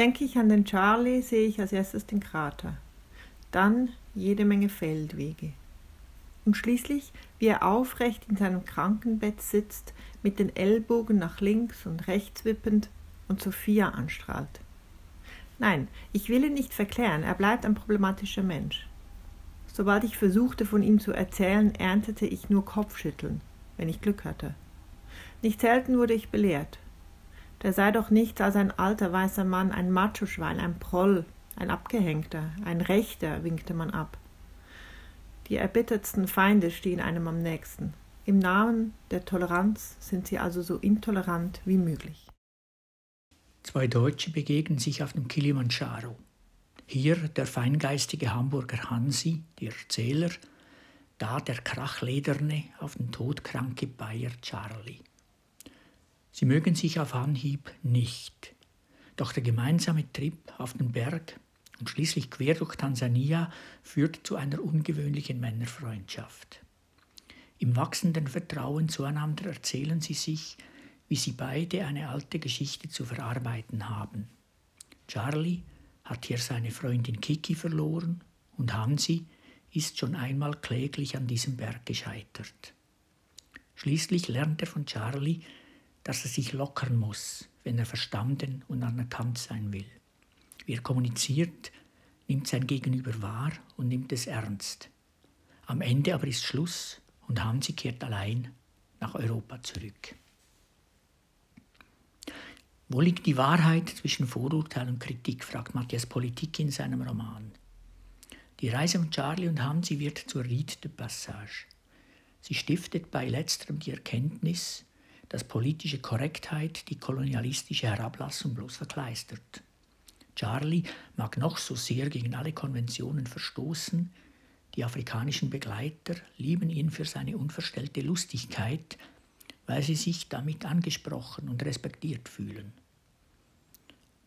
Denke ich an den Charlie, sehe ich als erstes den Krater. Dann jede Menge Feldwege. Und schließlich, wie er aufrecht in seinem Krankenbett sitzt, mit den Ellbogen nach links und rechts wippend und Sophia anstrahlt. Nein, ich will ihn nicht verklären, er bleibt ein problematischer Mensch. Sobald ich versuchte, von ihm zu erzählen, erntete ich nur Kopfschütteln, wenn ich Glück hatte. Nicht selten wurde ich belehrt. Der sei doch nichts als ein alter weißer Mann, ein Machoschwein, ein Proll, ein Abgehängter, ein Rechter, winkte man ab. Die erbittertsten Feinde stehen einem am nächsten. Im Namen der Toleranz sind sie also so intolerant wie möglich. Zwei Deutsche begegnen sich auf dem Kilimanjaro. Hier der feingeistige Hamburger Hansi, der Erzähler, da der Krachlederne auf den todkranke Bayer Charlie. Sie mögen sich auf Anhieb nicht, doch der gemeinsame Trip auf den Berg und schließlich quer durch Tansania führt zu einer ungewöhnlichen Männerfreundschaft. Im wachsenden Vertrauen zueinander erzählen sie sich, wie sie beide eine alte Geschichte zu verarbeiten haben. Charlie hat hier seine Freundin Kiki verloren und Hansi ist schon einmal kläglich an diesem Berg gescheitert. Schließlich lernt er von Charlie, dass er sich lockern muss, wenn er verstanden und anerkannt sein will. Wie er kommuniziert, nimmt sein Gegenüber wahr und nimmt es ernst. Am Ende aber ist Schluss und Hansi kehrt allein nach Europa zurück. Wo liegt die Wahrheit zwischen Vorurteil und Kritik, fragt Matthias Politik in seinem Roman. Die Reise von Charlie und Hansi wird zur Rite de Passage. Sie stiftet bei letzterem die Erkenntnis, dass politische Korrektheit die kolonialistische Herablassung bloß verkleistert. Charlie mag noch so sehr gegen alle Konventionen verstoßen, die afrikanischen Begleiter lieben ihn für seine unverstellte Lustigkeit, weil sie sich damit angesprochen und respektiert fühlen.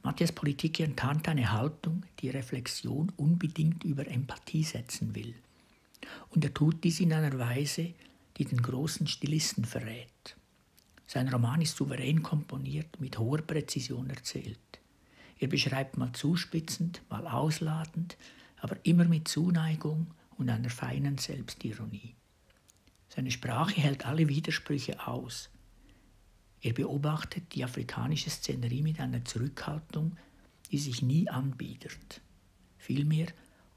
Matthias Politik enttarnt eine Haltung, die Reflexion unbedingt über Empathie setzen will. Und er tut dies in einer Weise, die den großen Stilisten verrät. Sein Roman ist souverän komponiert, mit hoher Präzision erzählt. Er beschreibt mal zuspitzend, mal ausladend, aber immer mit Zuneigung und einer feinen Selbstironie. Seine Sprache hält alle Widersprüche aus. Er beobachtet die afrikanische Szenerie mit einer Zurückhaltung, die sich nie anbietet. Vielmehr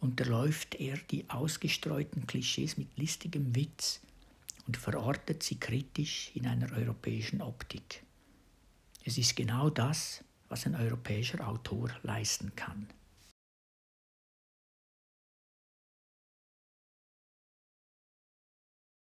unterläuft er die ausgestreuten Klischees mit listigem Witz und verortet sie kritisch in einer europäischen Optik. Es ist genau das, was ein europäischer Autor leisten kann.